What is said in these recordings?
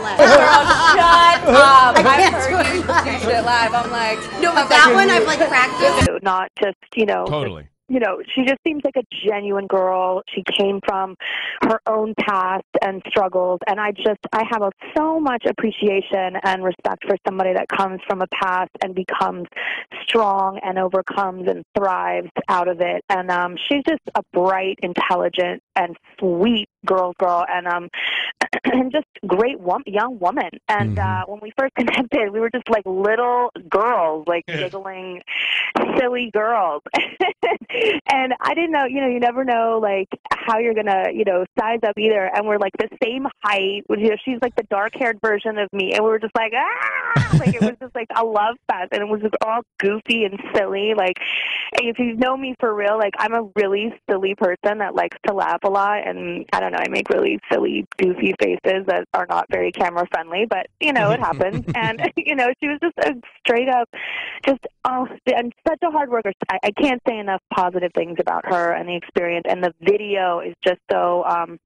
live. Girl, shut up. I can't I've heard do you do shit live. I'm like, no, but that one I've like practiced. Not just, you know. Totally you know, she just seems like a genuine girl. She came from her own past and struggles. And I just, I have a, so much appreciation and respect for somebody that comes from a past and becomes strong and overcomes and thrives out of it. And um, she's just a bright, intelligent, and sweet girl's girl, and um, and just great wom- young woman. And uh, when we first connected, we were just like little girls, like giggling, silly girls. and I didn't know, you know, you never know like how you're gonna, you know, size up either. And we're like the same height. You know, she's like the dark-haired version of me, and we were just like, ah, like it was just like a love fest, and it was just all goofy and silly. Like, if you know me for real, like I'm a really silly person that likes to laugh a lot, and I don't know, I make really silly, goofy faces that are not very camera friendly, but you know, it happens. and you know, she was just a straight up, just oh, and such a hard worker. I, I can't say enough positive things about her and the experience. And the video is just so um,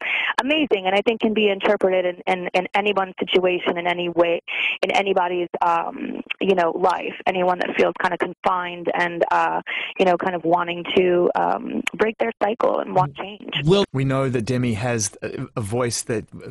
amazing, and I think can be interpreted in, in, in anyone's situation in any way, in anybody's um, you know life. Anyone that feels kind of confined and uh, you know kind of wanting to um, break their cycle and want change. Well, we know that Demi has a, a voice that uh,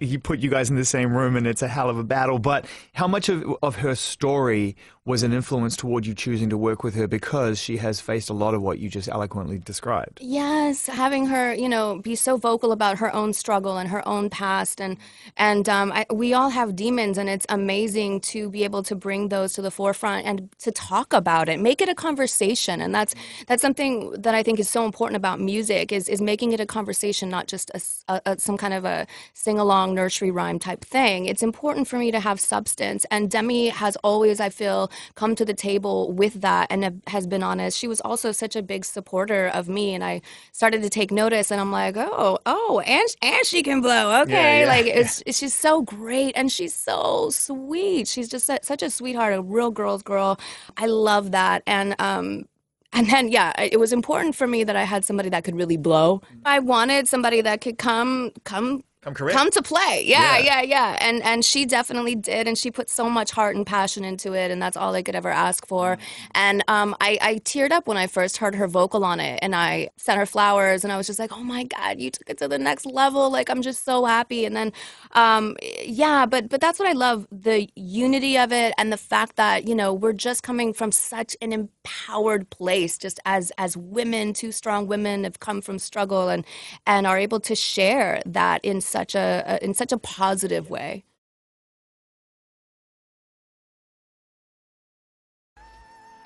he put you guys in the same room, and it's a hell of a battle. But how much of, of her story was an influence toward you choosing to work with her because she has faced a lot of what you just eloquently described? Yes, having her, you know, be so vocal about her own struggle and her own past, and and um, I, we all have demons, and it's amazing to be able to bring those to the forefront and to talk about it, make it a conversation, and that's that's something that I think is so important about music is is making it a conversation, not just a, a- a- some kind of a sing along nursery rhyme type thing. It's important for me to have substance, and Demi has always, I feel, come to the table with that and has been honest. She was also such a big supporter of me, and I started to take notice, and I'm like, oh, oh, and and she can blow, okay, yeah. like it's, it's she's so great, and she's so sweet. She's just such a sweetheart, a real girl's girl. I love that, and um. And then, yeah, it was important for me that I had somebody that could really blow. I wanted somebody that could come, come, Come correct. come to play. Yeah, Yeah. yeah, yeah. And and she definitely did, and she put so much heart and passion into it, and that's all I could ever ask for. And um, I, I teared up when I first heard her vocal on it, and I sent her flowers, and I was just like, oh my god, you took it to the next level. Like I'm just so happy. And then, um, yeah, but but that's what I love the unity of it, and the fact that you know we're just coming from such an empowered place, just as as women, two strong women have come from struggle and and are able to share that in such a, a in such a positive way.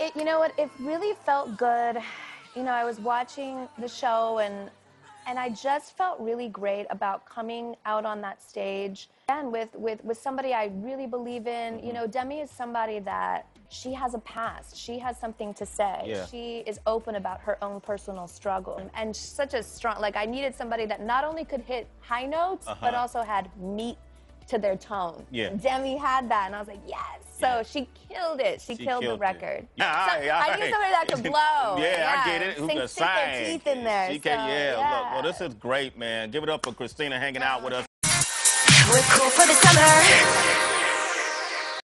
It, you know what? It really felt good. You know, I was watching the show and and I just felt really great about coming out on that stage and with with with somebody I really believe in. You know, Demi is somebody that she has a past. She has something to say. Yeah. She is open about her own personal struggle and such a strong like I needed somebody that not only could hit high notes but Uh-huh. also had meat to their tone. Yeah. Demi had that and I was like, "Yes." So she killed it. She, She killed, killed the it. record. Yeah, So- all right, all I right. need somebody that could blow. Yeah, I get it. Who Sink, can sink their teeth in there. She can, yeah. yeah. Look, well, this is great, man. Give it up for Christina hanging out with us. We're cool for the summer.